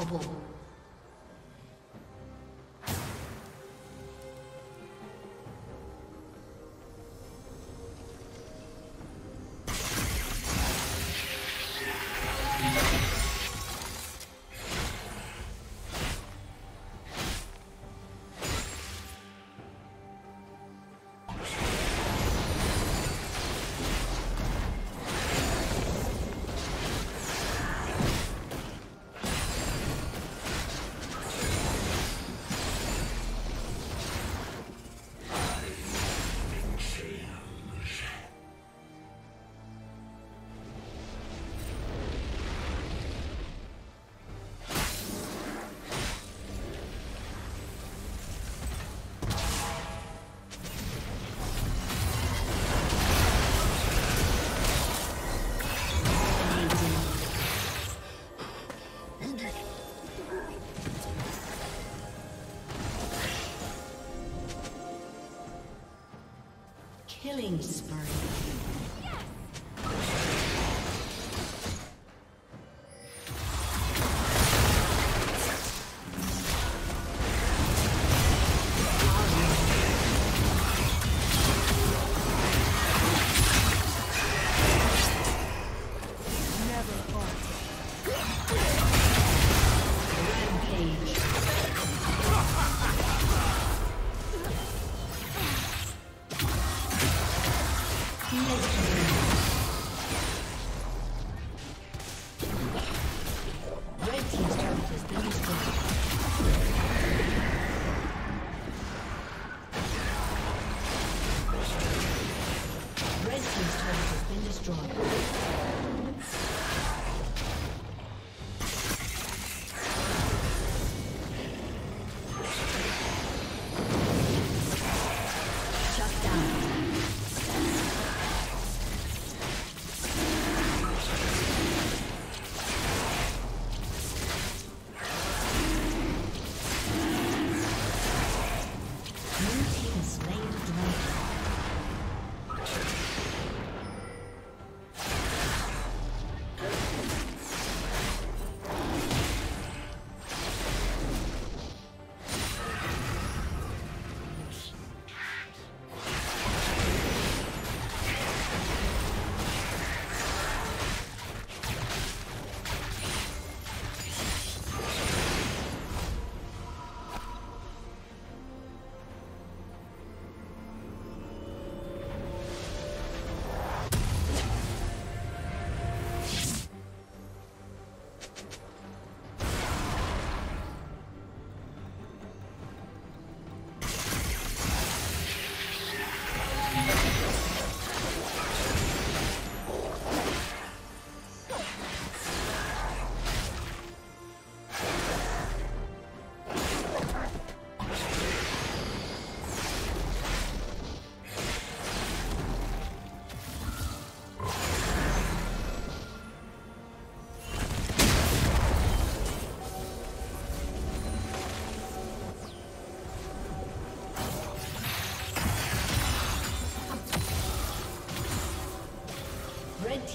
哦不不，Killing spree.